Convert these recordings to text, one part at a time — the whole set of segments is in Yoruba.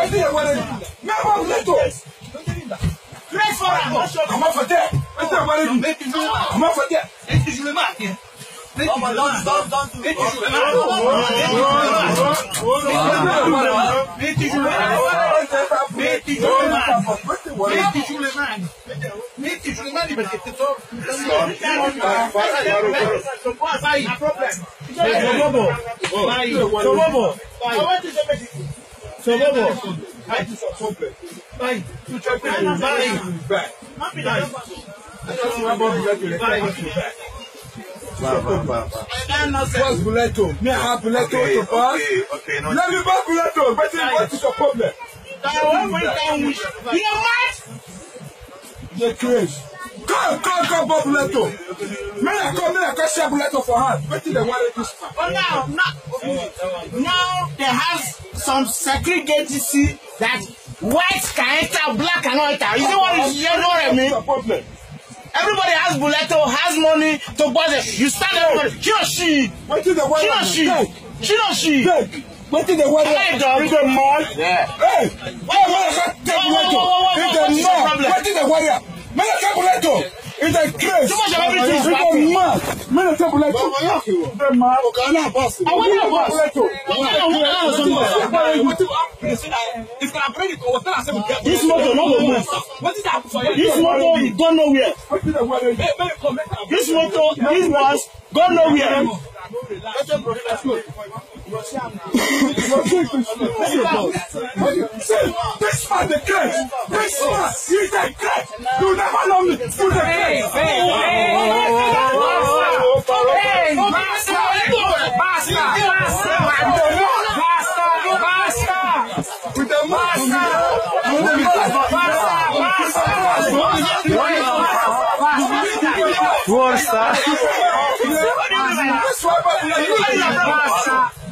ẹsẹ yẹ wẹrẹ ni mẹ wà wulẹ tó a ma fọ tẹ ẹsẹ yẹ wẹrẹ ni a ma fọ tẹ. Sobobo, sobobo, sobobo, sobobo sọlọ́wọ́ àìtí sọ̀tọ́bẹ̀ báyìí tó jẹ́ pé ẹ̀rù báyìí gbà báyìí ẹ̀rọ tí wọ́n bọ́ bí wọ́n kéré báyìí tó gbà. What's Buleto? Me, I have Buleto okay, to pass. Okay, okay, no, Let me buy Buleto. Betty, what is your problem? That one went down with your mind. The craze. Call, call, call Bob Leto. I miracle, share Leto for her. What did they want But now, now, now they have some segregated that white can enter, black cannot enter. You see what is yellow, I mean? Everybody has Buleto, has money to buy it. You stand everybody. He or she. What is the word? She or she. She or she. Take. What is the word? Hey, dog. In the mall. Yeah. Hey. What is the word? Take Leto. In the mall. What is the word? Mene calculator is a grace. Too much of everything is bad. Even mad. Mene calculator. The mad. Okay, now boss. I want to boss. It's gonna bring it over. This motor not go move. What is happening for you? This motor go nowhere. This motor, this was go nowhere. This man the curse. This man, he's the curse. You never know me. You the curse. Hey, hey, hey. Hey, basta, basta, basta, basta, basta, basta, basta, basta, basta, basta, basta, basta,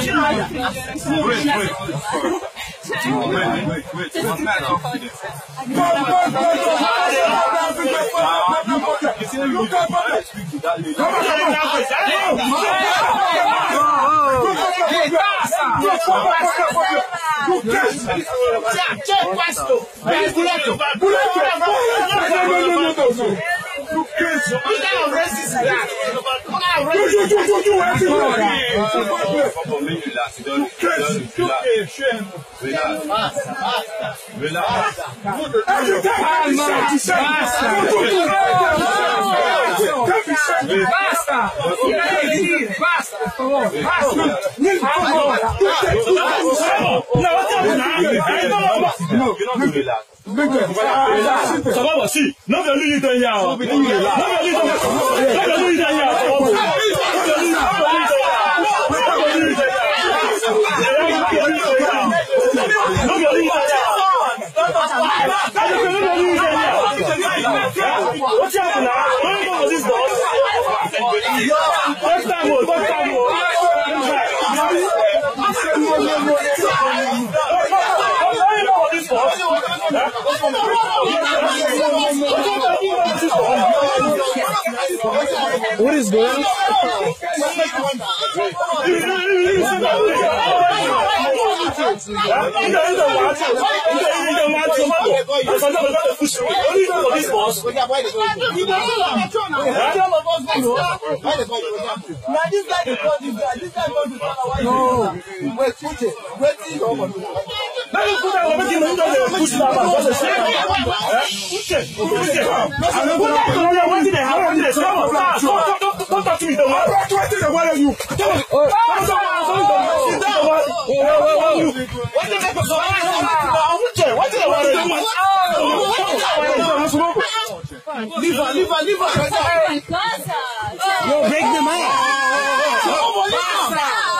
Look at Lójújújújú ẹ ti lọ rí ìfọwọ́gbẹ́. Ẹni tẹ́fì sẹ́ẹ̀tì sẹ́ẹ̀tì. Lójújú ẹ tẹ́fì sẹ́ẹ̀tì. Basta! Basta! Basta! Ní ìfọwọ́ tó tẹ̀ tó tẹ̀ sẹ́wọ̀. Ní ọjọ́ ìrìn àjò ẹ̀dọ́ lọ́wọ́. Sọ bá wọ̀ sí, náà fẹ́ lóyún tó ń yá ọ. Náà fẹ́ lóyún tó ń yá ọ. Don't come on this dog. First time, first time. Don't come on this dog. What is going on? 那个姑娘，我们金门都有故事老板，我是谁？哎，不是，不是，俺们姑娘，姑娘，我这里还有你的什么？大叔，都都都到这里等我，我这里等我了，有，等我，我我走了，走了，等我，我我我我，我这里不说，我这里，我这里我等我，我这里什么？Leave her, leave her, leave her. Yo, break the mic. Come on, leave her.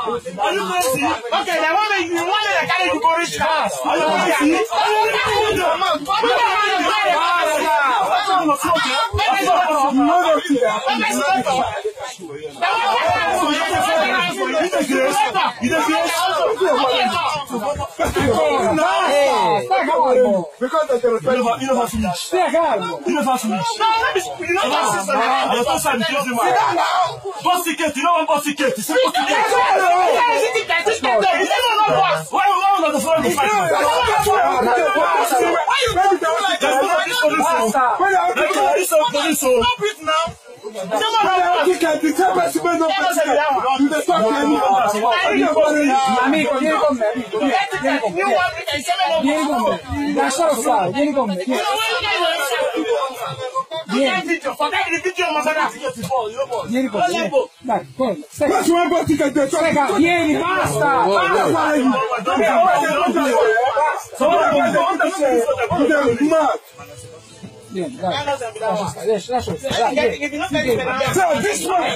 Are Okay, they want to you me anymore. Because that's your friend. You never finish. Stay calm. You never finish. You never finish. I was also in prison. Sit down now. Boss ticket. You know one boss ticket. It's a boss ticket. Why you roll on the floor in the fight? Why you roll on the floor like that? Why you roll on the floor? Why you roll on the floor? now. Diego, Diego, Diego, National flag, uniform. Yeah. Forget the video, my brother. Uniform. Yeah. Back, go on. Second. First one, go ticket. Second. Yeah, the master. Master. Master. Master. Master. Master. Yeah, that's, that's, that's, that's, that's, man, you man, you are a What is wrong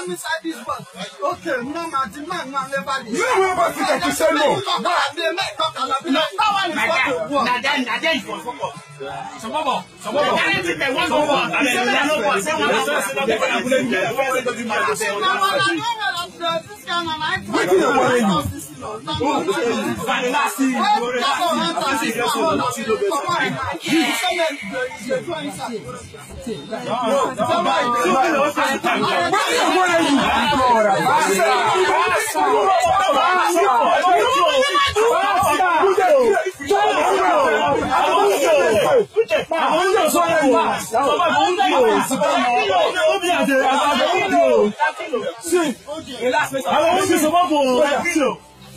with Okay, no, my demand, my level. You will never think that you say no. No, they make talk is for football. Sọmọbọ, sọmọbọ wetin dey worry you oh vanilla see lore see see get so much you no get no no no no wetin dey worry you. àwọn sọ ẹ wà sọba kò ń bíò sọba ó bí àti àgbàdo ń bíò sí àwọn ó bí sọba kò bíò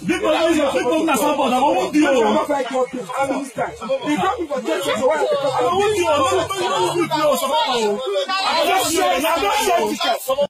bíbọ ló ń sọ pé kò ń nà sọpọ àwọn ó bíò àwọn ó bíò ló ń bíò sọpọ àwọn ó bíò ló ń bíò sọpọ.